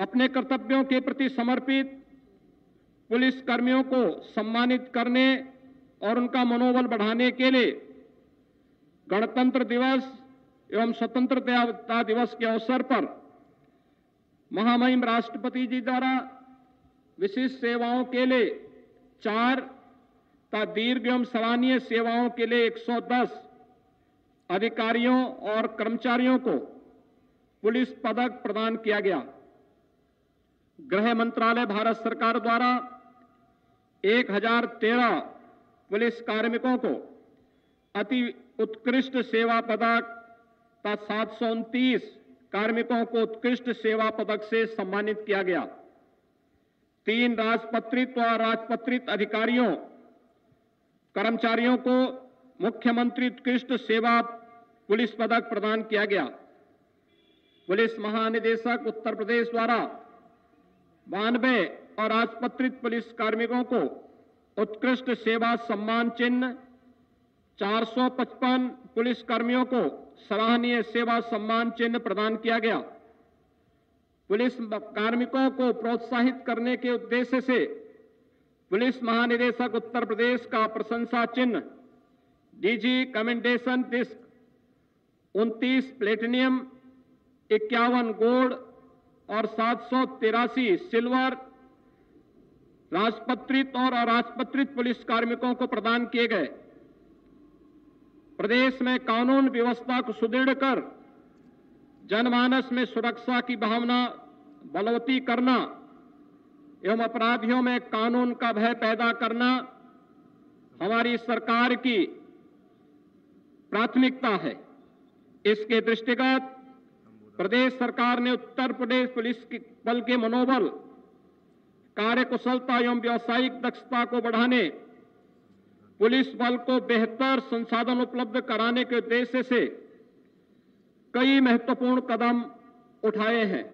अपने कर्तव्यों के प्रति समर्पित पुलिस कर्मियों को सम्मानित करने और उनका मनोबल बढ़ाने के लिए गणतंत्र दिवस एवं स्वतंत्रता दिवस के अवसर पर महामहिम राष्ट्रपति जी द्वारा विशिष्ट सेवाओं के लिए चार तथा दीर्घ एवं सराहनीय सेवाओं के लिए 110 अधिकारियों और कर्मचारियों को पुलिस पदक प्रदान किया गया। गृह मंत्रालय, भारत सरकार द्वारा 1013 पुलिस कार्मिकों को अति उत्कृष्ट सेवा पदक तथा सात सौ उनतीस कार्मिकों को उत्कृष्ट सेवा पदक से सम्मानित किया गया। तीन राजपत्रित व राजपत्रित अधिकारियों, कर्मचारियों को मुख्यमंत्री उत्कृष्ट सेवा पुलिस पदक प्रदान किया गया। पुलिस महानिदेशक उत्तर प्रदेश द्वारा बानवे और राजपत्रित पुलिस कार्मिकों को उत्कृष्ट सेवा सम्मान चिन्ह 455 पुलिस कर्मियों को सराहनीय सेवा सम्मान चिन्ह प्रदान किया गया। पुलिस कार्मिकों को प्रोत्साहित करने के उद्देश्य से पुलिस महानिदेशक उत्तर प्रदेश का प्रशंसा चिन्ह, डीजी कमेंडेशन डिस्क, उनतीस प्लेटिनियम, इक्यावन गोल्ड और सात सौ तिरासी सिल्वर राजपत्रित और अराजपत्रित पुलिस कार्मिकों को प्रदान किए गए। प्रदेश में कानून व्यवस्था को सुदृढ़ कर, जनमानस में सुरक्षा की भावना बलवती करना एवं अपराधियों में कानून का भय पैदा करना हमारी सरकार की प्राथमिकता है। इसके दृष्टिगत प्रदेश सरकार ने उत्तर प्रदेश पुलिस बल के मनोबल, कार्यकुशलता एवं व्यावसायिक दक्षता को बढ़ाने, पुलिस बल को बेहतर संसाधन उपलब्ध कराने के उद्देश्य से कई महत्वपूर्ण कदम उठाए हैं।